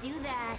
Do that.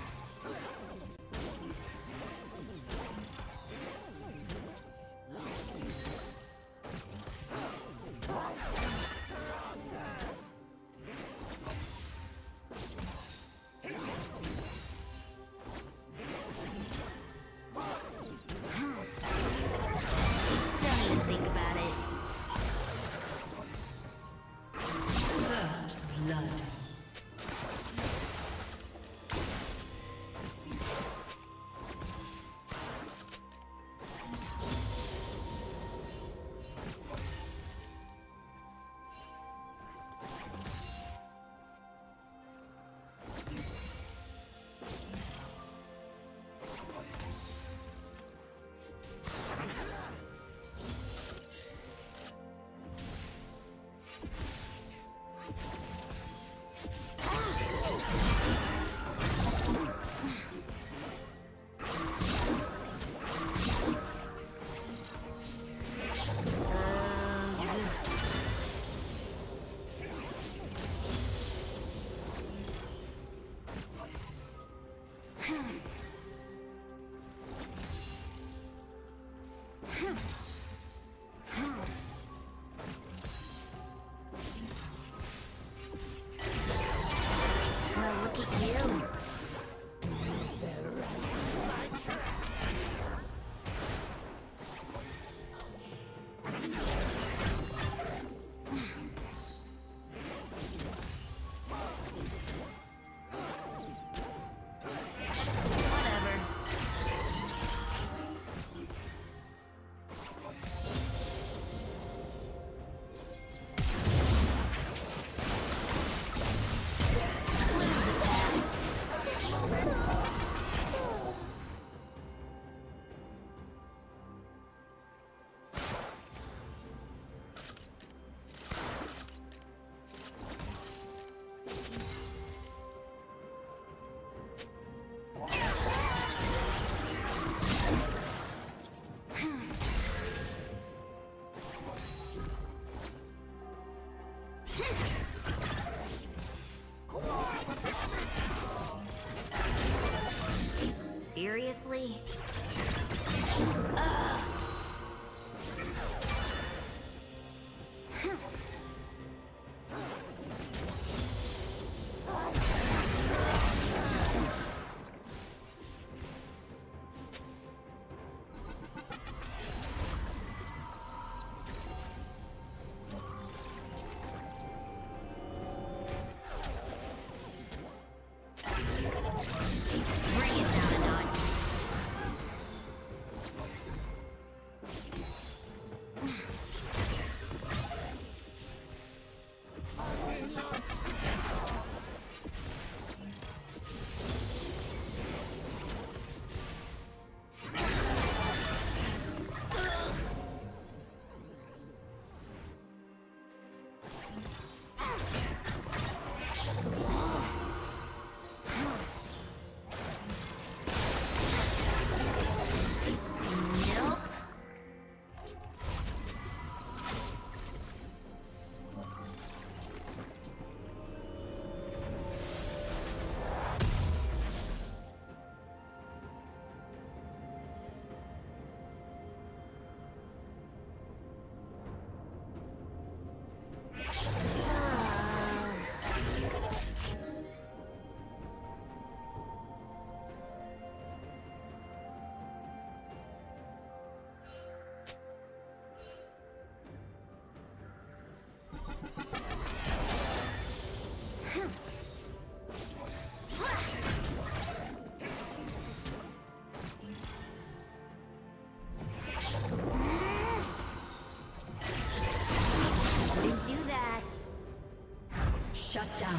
Shut down.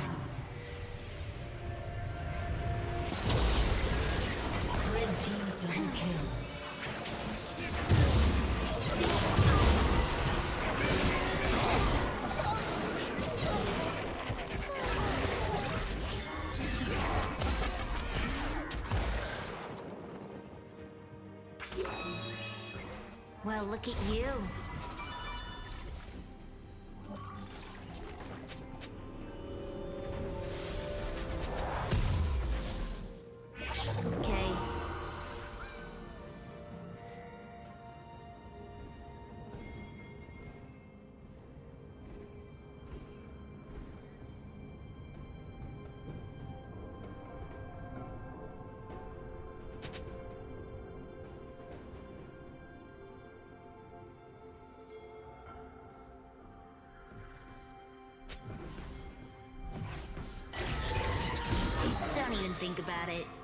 Red team double kill. Well, look at you. Think about it.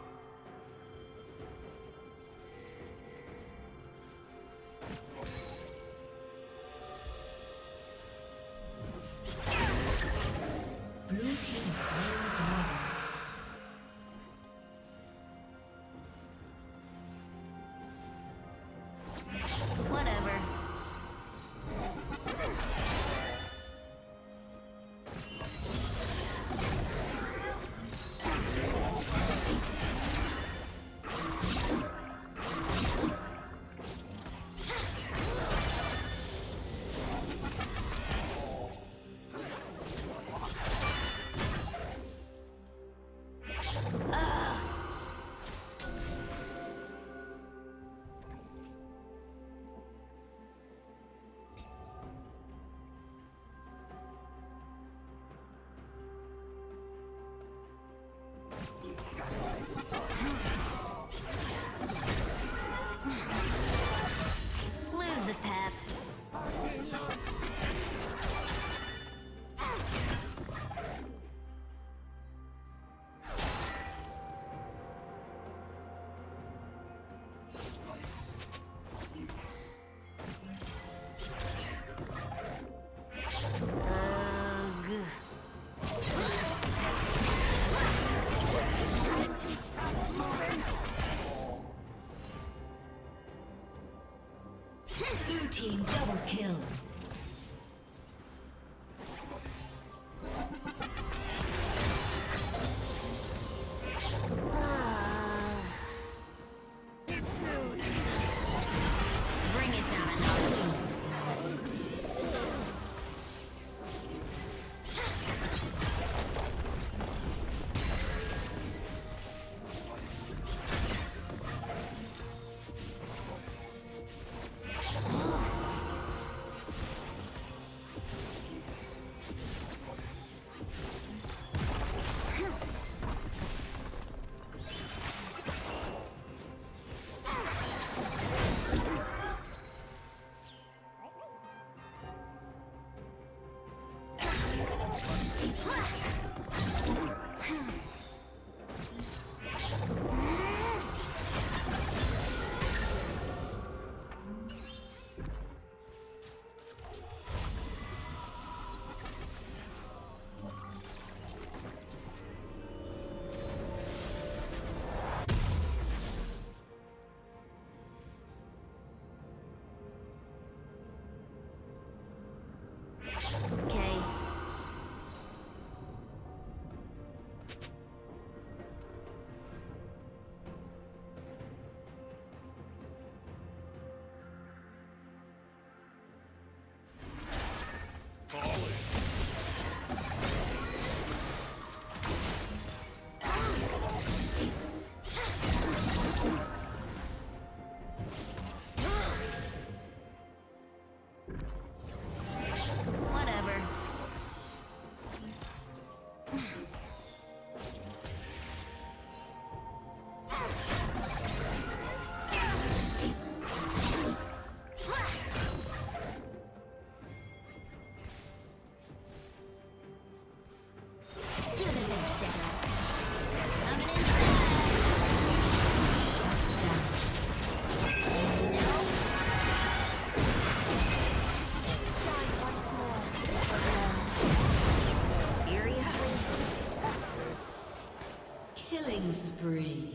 Spree.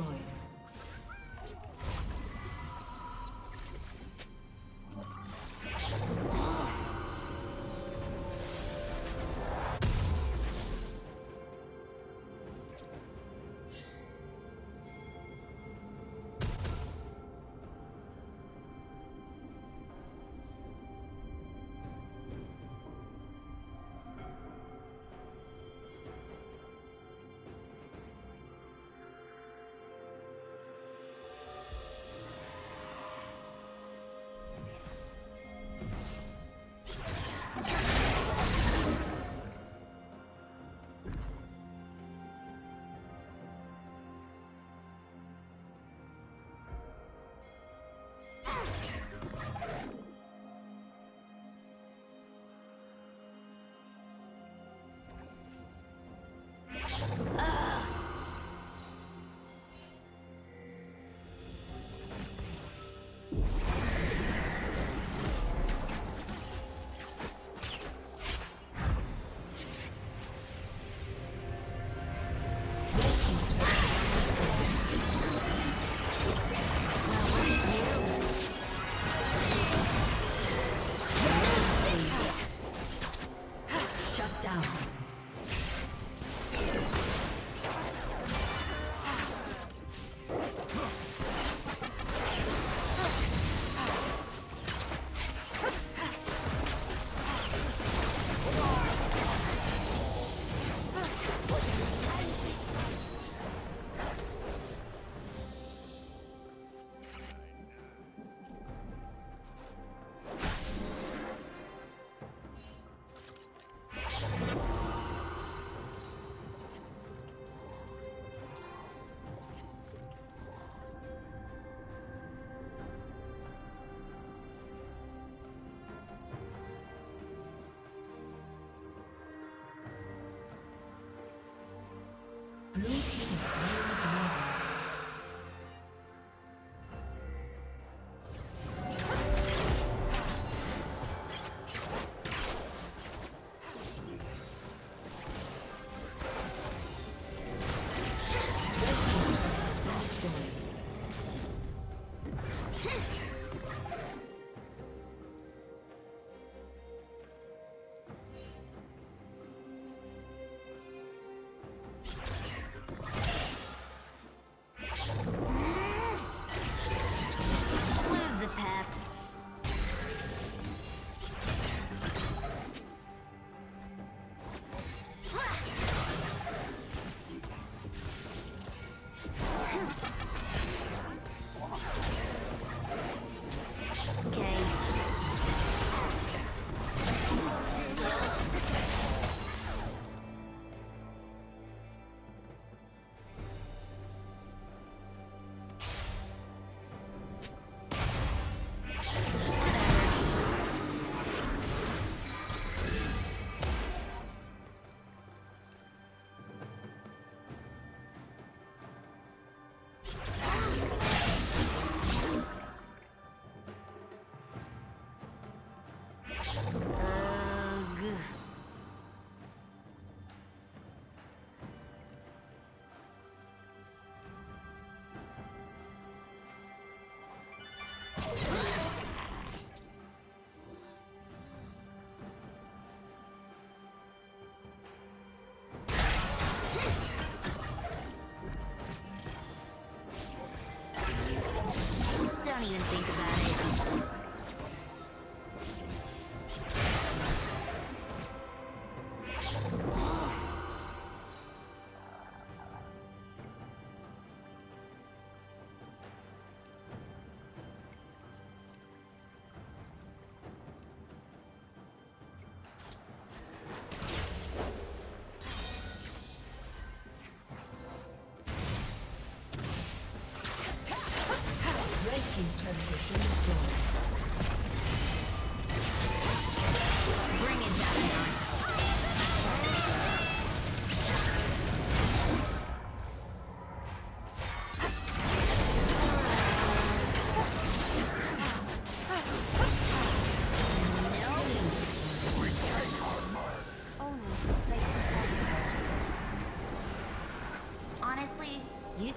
Destroyed.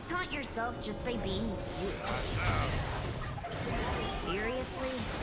Taunt yourself just by being you. Seriously?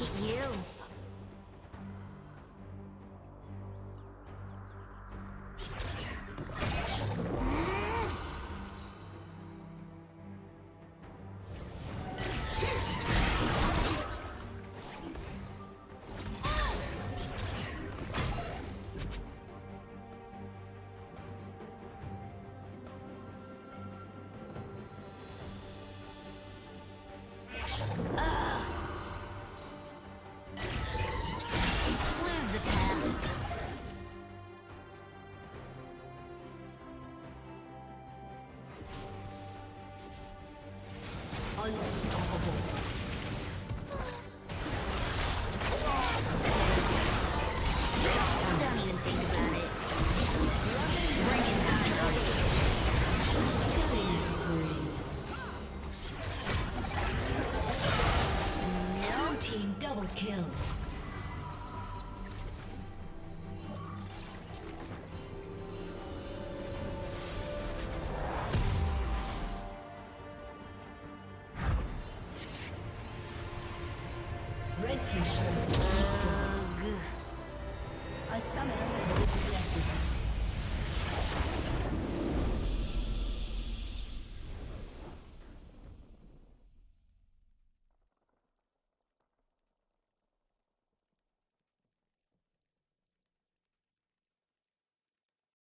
Look at you.